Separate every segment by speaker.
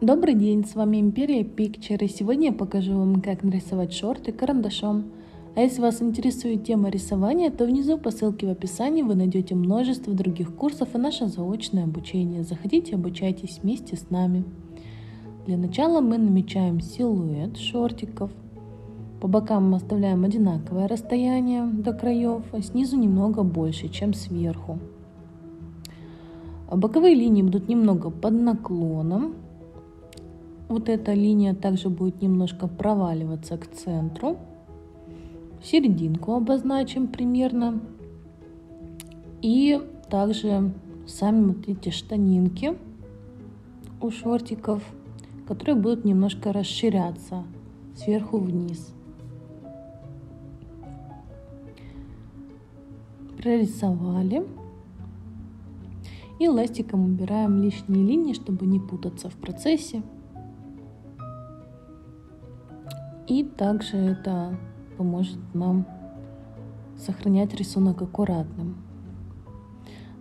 Speaker 1: Добрый день, с вами Империя Picture и сегодня я покажу вам, как нарисовать шорты карандашом. А если вас интересует тема рисования, то внизу по ссылке в описании вы найдете множество других курсов и наше заочное обучение. Заходите, обучайтесь вместе с нами. Для начала мы намечаем силуэт шортиков. По бокам мы оставляем одинаковое расстояние до краев, а снизу немного больше, чем сверху. Боковые линии будут немного под наклоном, вот эта линия также будет немножко проваливаться к центру. Серединку обозначим примерно. И также сами вот эти штанинки у шортиков, которые будут немножко расширяться сверху вниз. Прорисовали. И ластиком убираем лишние линии, чтобы не путаться в процессе. И также это поможет нам сохранять рисунок аккуратным.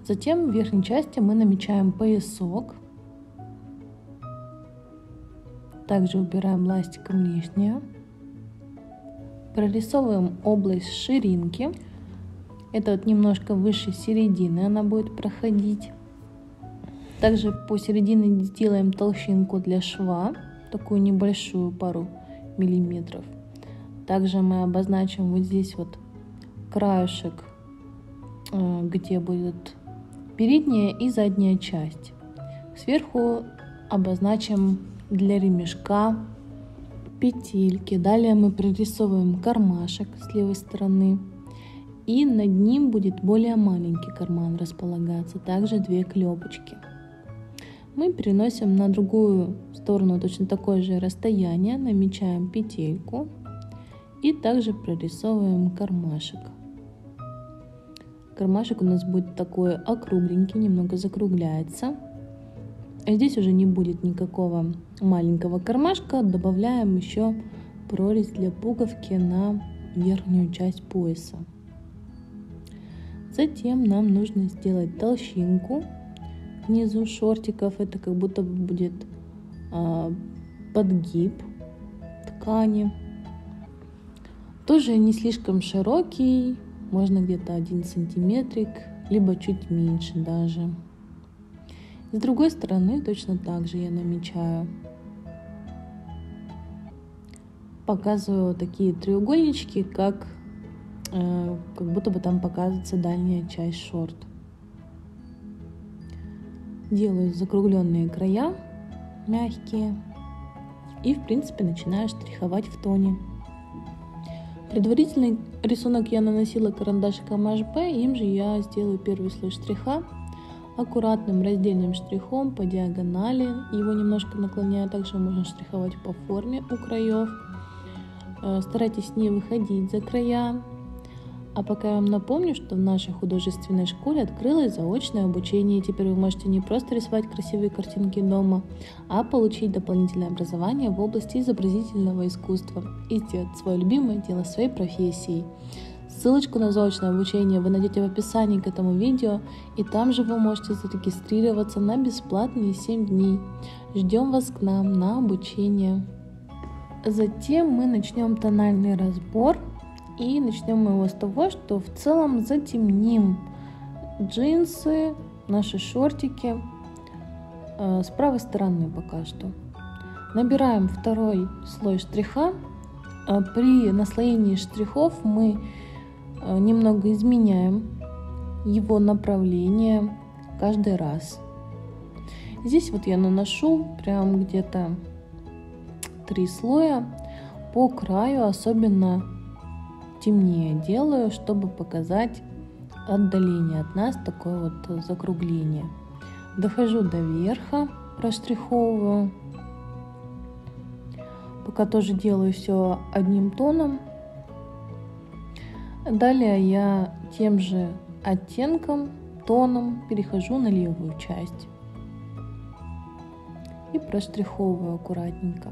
Speaker 1: Затем в верхней части мы намечаем поясок. Также убираем ластиком лишнее. Прорисовываем область ширинки. Это вот немножко выше середины она будет проходить. Также по середине сделаем толщинку для шва, такую небольшую пару миллиметров. Также мы обозначим вот здесь вот краешек, э, где будет передняя и задняя часть. Сверху обозначим для ремешка петельки. Далее мы прорисовываем кармашек с левой стороны. И над ним будет более маленький карман располагаться. Также две клепочки мы переносим на другую сторону точно такое же расстояние, намечаем петельку и также прорисовываем кармашек. Кармашек у нас будет такой округленький, немного закругляется. А здесь уже не будет никакого маленького кармашка, добавляем еще прорезь для пуговки на верхнюю часть пояса. Затем нам нужно сделать толщинку внизу шортиков это как будто будет а, подгиб ткани. Тоже не слишком широкий, можно где-то один сантиметрик, либо чуть меньше даже. С другой стороны точно так же я намечаю. Показываю такие треугольнички, как, э, как будто бы там показывается дальняя часть шорт делаю закругленные края, мягкие, и в принципе начинаю штриховать в тоне. Предварительный рисунок я наносила карандашиком HB, им же я сделаю первый слой штриха аккуратным раздельным штрихом по диагонали, его немножко наклоняю, также можно штриховать по форме у краев. Э, старайтесь не выходить за края, а пока я вам напомню, что в нашей художественной школе открылось заочное обучение, и теперь вы можете не просто рисовать красивые картинки дома, а получить дополнительное образование в области изобразительного искусства и сделать свое любимое дело своей профессией. Ссылочку на заочное обучение вы найдете в описании к этому видео, и там же вы можете зарегистрироваться на бесплатные 7 дней. Ждем вас к нам на обучение. Затем мы начнем тональный разбор и начнем мы его с того, что в целом затемним джинсы, наши шортики э, с правой стороны пока что. Набираем второй слой штриха. Э, при наслоении штрихов мы э, немного изменяем его направление каждый раз. Здесь вот я наношу прям где-то три слоя по краю, особенно темнее делаю, чтобы показать отдаление от нас, такое вот закругление. Дохожу до верха, проштриховываю. Пока тоже делаю все одним тоном. Далее я тем же оттенком, тоном перехожу на левую часть и проштриховываю аккуратненько.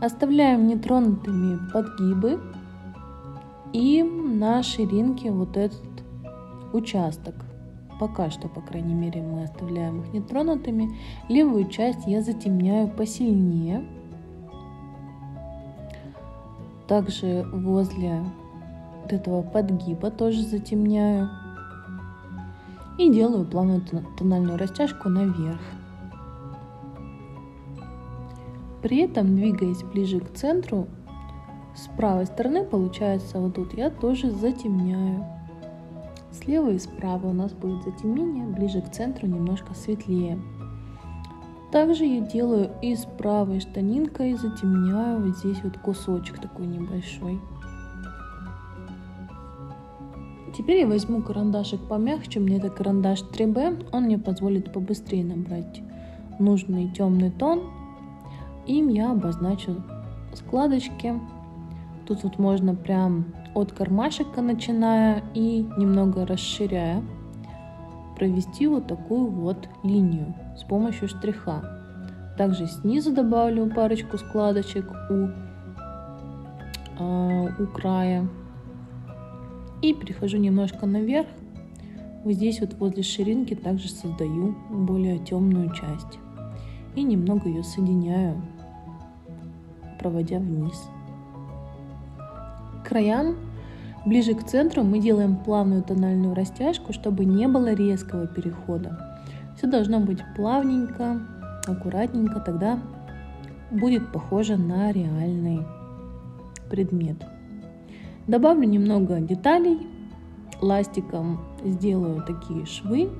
Speaker 1: Оставляем нетронутыми подгибы и на ширинке вот этот участок. пока что, по крайней мере, мы оставляем их нетронутыми. Левую часть я затемняю посильнее. Также возле вот этого подгиба тоже затемняю. И делаю плавную тональную растяжку наверх. При этом, двигаясь ближе к центру, с правой стороны получается вот тут я тоже затемняю. Слева и справа у нас будет затемнение, ближе к центру немножко светлее. Также я делаю и с правой штанинкой затемняю вот здесь вот кусочек такой небольшой. Теперь я возьму карандашик помягче, меня это карандаш 3B, он мне позволит побыстрее набрать нужный темный тон. Им я обозначу складочки. Тут вот можно прям от кармашека начиная и немного расширяя провести вот такую вот линию с помощью штриха. Также снизу добавлю парочку складочек у, э, у края. И перехожу немножко наверх. Вот здесь вот возле ширинки также создаю более темную часть. И немного ее соединяю, проводя вниз. К краям Ближе к центру мы делаем плавную тональную растяжку, чтобы не было резкого перехода. Все должно быть плавненько, аккуратненько, тогда будет похоже на реальный предмет. Добавлю немного деталей, ластиком сделаю такие швы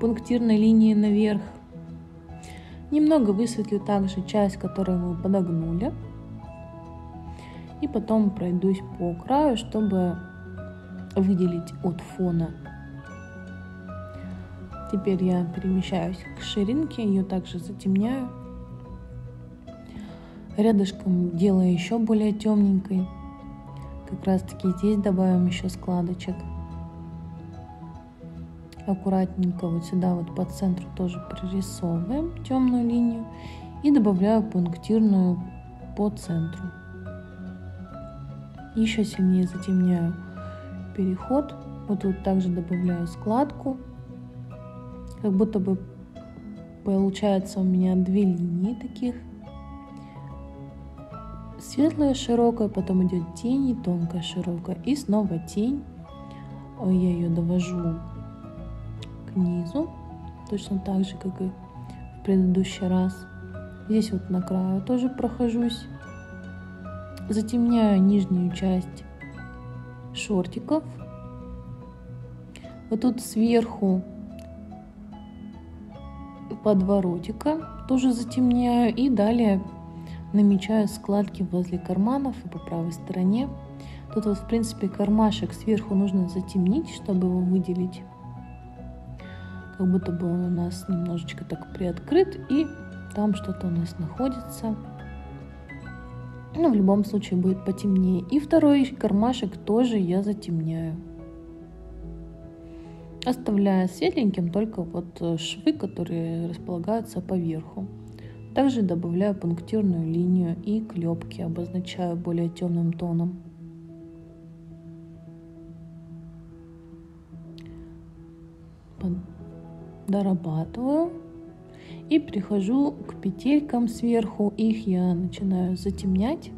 Speaker 1: пунктирной линии наверх. Немного высветлю также часть, которую мы подогнули и потом пройдусь по краю, чтобы выделить от фона. Теперь я перемещаюсь к ширинке, ее также затемняю. Рядышком делаю еще более темненькой. Как раз таки здесь добавим еще складочек. Аккуратненько вот сюда вот по центру тоже прорисовываем темную линию и добавляю пунктирную по центру еще сильнее затемняю переход. Вот тут также добавляю складку. Как будто бы получается у меня две линии таких. Светлая широкая, потом идет тень и тонкая широкая. И снова тень. Я ее довожу низу. Точно так же, как и в предыдущий раз. Здесь вот на краю тоже прохожусь затемняю нижнюю часть шортиков. Вот тут сверху подворотика тоже затемняю и далее намечаю складки возле карманов и по правой стороне. Тут вот в принципе кармашек сверху нужно затемнить, чтобы его выделить. Как будто бы он у нас немножечко так приоткрыт и там что-то у нас находится. Ну, в любом случае будет потемнее. И второй кармашек тоже я затемняю. Оставляя светленьким только вот э, швы, которые располагаются поверху. Также добавляю пунктирную линию и клепки, обозначаю более темным тоном. Дорабатываю и прихожу к петелькам сверху. Их я начинаю затемнять.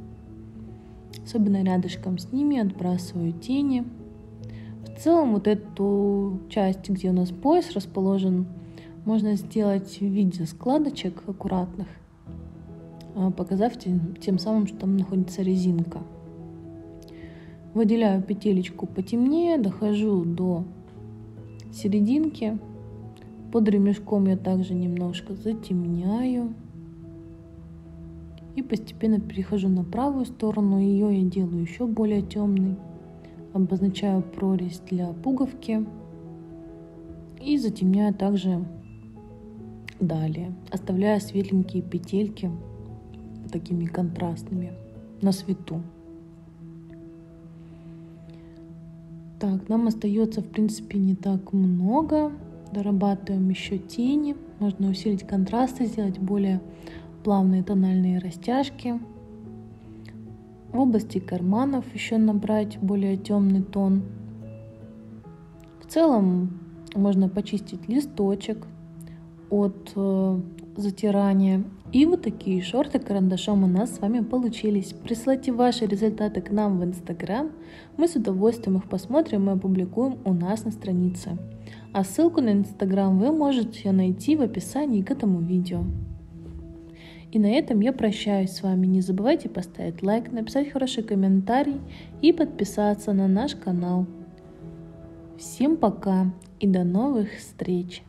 Speaker 1: Особенно рядышком с ними отбрасываю тени. В целом вот эту часть, где у нас пояс расположен, можно сделать в виде складочек аккуратных, а, показав тем, самым, что там находится резинка. Выделяю петелечку потемнее, дохожу до серединки, под ремешком я также немножко затемняю. И постепенно перехожу на правую сторону. Ее я делаю еще более темной. Обозначаю прорезь для пуговки. И затемняю также далее. Оставляя светленькие петельки такими контрастными на свету. Так, нам остается в принципе не так много. Дорабатываем еще тени. Можно усилить контрасты, сделать более плавные тональные растяжки. В области карманов еще набрать более темный тон. В целом можно почистить листочек от э, затирания. И вот такие шорты карандашом у нас с вами получились. Присылайте ваши результаты к нам в Инстаграм. Мы с удовольствием их посмотрим и опубликуем у нас на странице. А ссылку на Инстаграм вы можете найти в описании к этому видео. И на этом я прощаюсь с вами. Не забывайте поставить лайк, написать хороший комментарий и подписаться на наш канал. Всем пока и до новых встреч!